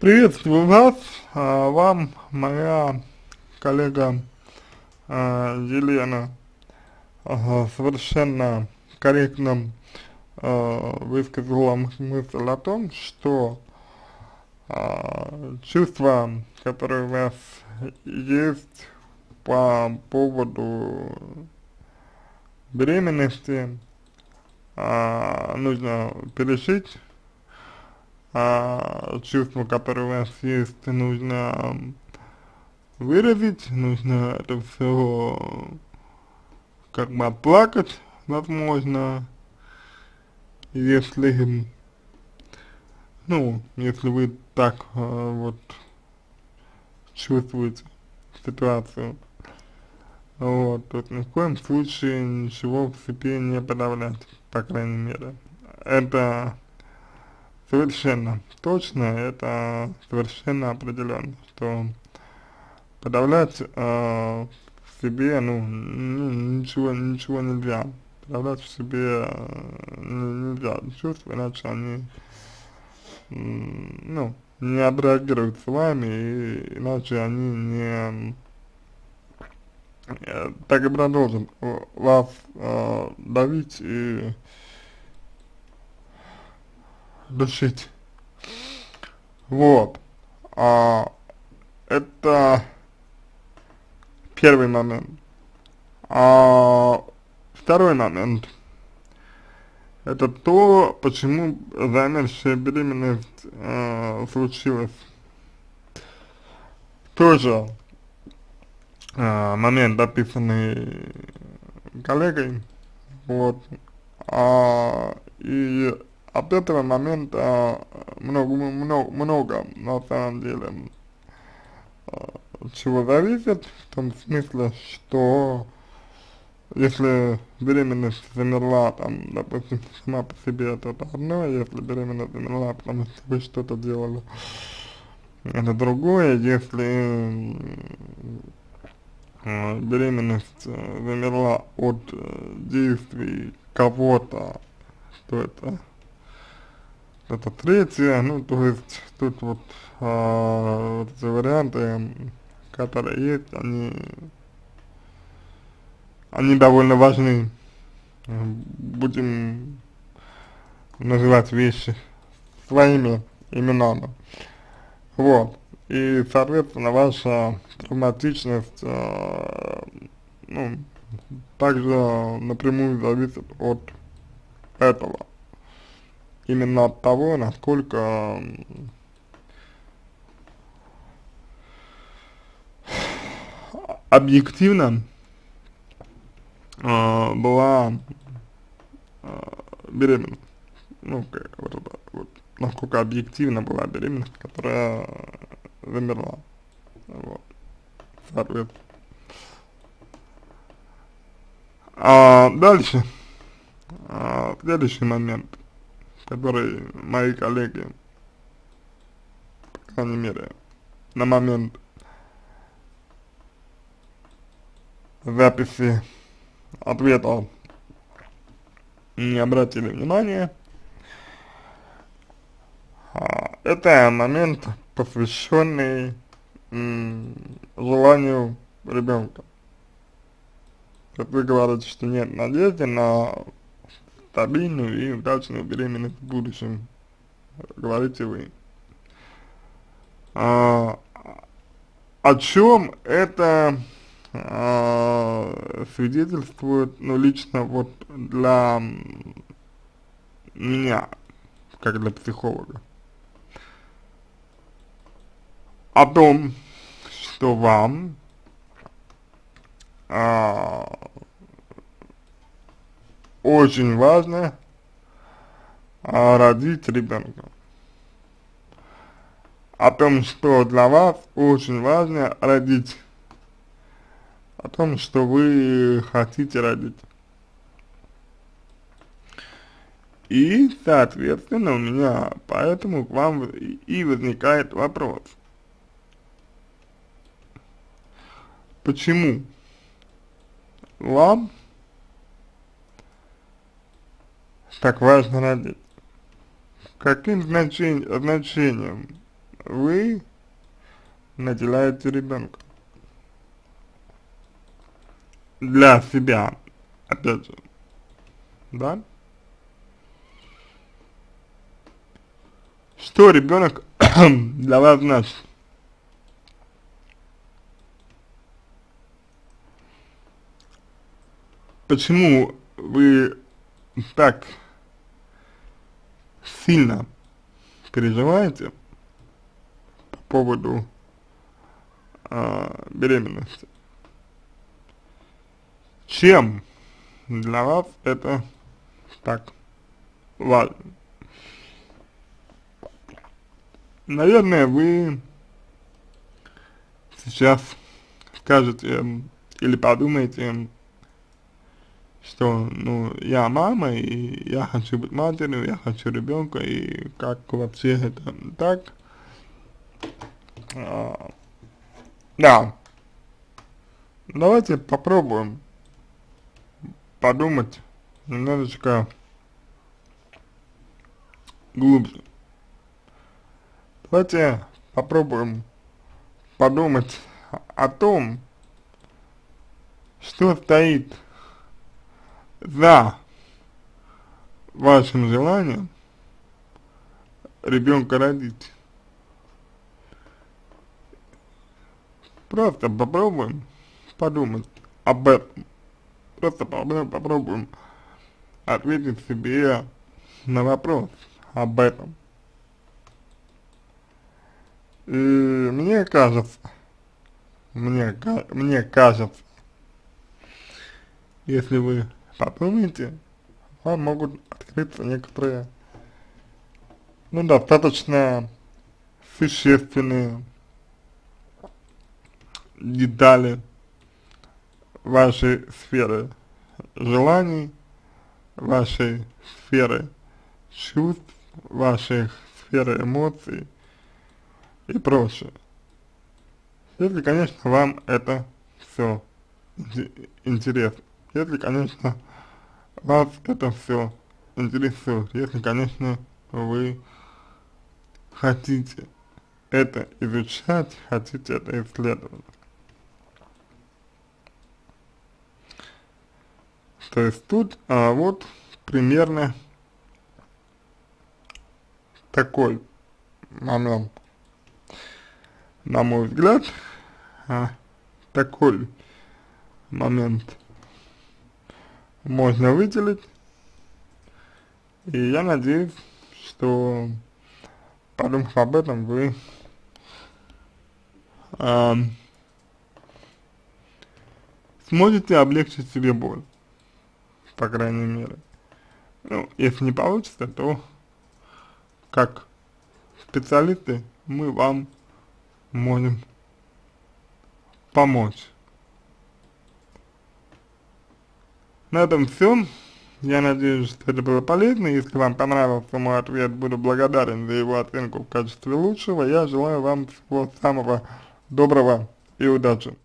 Приветствую вас, а, вам моя коллега а, Елена а, совершенно корректно а, высказала мысль о том, что чувства, которые у вас есть по поводу беременности, нужно перешить а, чувства, которые у вас есть, нужно выразить, нужно это все как бы оплакать, возможно, если, ну, если вы так а, вот чувствуете ситуацию. Вот, тут ни в коем случае ничего в себе не подавлять, по крайней мере. Это совершенно точно, это совершенно определенно, что подавлять э, в себе, ну, ну, ничего, ничего нельзя. Подавлять в себе э, нельзя чувства, иначе они, э, ну, не отреагируют с вами, и иначе они не э, так и продолжат вас э, давить и душить. Вот. А, это первый момент. А второй момент. Это то, почему замершая беременность э, случилась. Тоже э, момент, описанный коллегой. Вот. А, и от этого момента много, много, много на самом деле чего зависит, в том смысле, что если беременность замерла, там, допустим, сама по себе, это, одно, если беременность замерла, потому что вы что-то делали, это другое, если э, беременность э, замерла от э, действий кого-то, то это это третье, ну, то есть, тут вот, а, вот эти варианты, которые есть, они, они довольно важны. Будем называть вещи своими именами. Вот. И, соответственно, ваша травматичность, э, ну, также напрямую зависит от этого именно от того, насколько объективно э, была э, беременность. Ну, как, вот, вот, насколько объективно была беременность, которая замерла. Вот. Соответственно. А дальше. А, следующий момент которые мои коллеги, по крайней мере, на момент записи ответа не обратили внимания. А, это момент, посвященный желанию ребенка. Как вы говорите, что нет надежды на стабильную и удачную беременность в будущем, говорите вы. А, о чем это а, свидетельствует, ну, лично вот для меня, как для психолога? О том, что вам а, очень важно а, родить ребенка. О том, что для вас очень важно родить. О том, что вы хотите родить. И, соответственно, у меня поэтому к вам и возникает вопрос. Почему вам так важно родить. Каким значением, значением вы наделяете ребенка. Для себя, опять же, да? Что ребенок для вас значит? Почему вы так сильно переживаете по поводу э, беременности? Чем для вас это так важно? Наверное, вы сейчас скажете или подумаете, что, ну, я мама, и я хочу быть матерью, я хочу ребенка, и как вообще это так? А, да. Давайте попробуем подумать немножечко глубже. Давайте попробуем подумать о том, что стоит за вашим желанием ребенка родить. Просто попробуем подумать об этом. Просто попробуем ответить себе на вопрос об этом. И мне кажется, мне, мне кажется, если вы подумайте, вам могут открыться некоторые, ну, достаточно существенные детали вашей сферы желаний, вашей сферы чувств, вашей сферы эмоций и прочее. Если, конечно, вам это все интересно. Если, конечно, вас это все интересует, если, конечно, вы хотите это изучать, хотите это исследовать. То есть тут а, вот примерно такой момент, на мой взгляд, а, такой момент можно выделить. И я надеюсь, что подумав об этом, вы э, сможете облегчить себе боль по крайней мере. Ну, если не получится, то как специалисты мы вам можем помочь. На этом все. Я надеюсь, что это было полезно. Если вам понравился мой ответ, буду благодарен за его оценку в качестве лучшего. Я желаю вам всего самого доброго и удачи.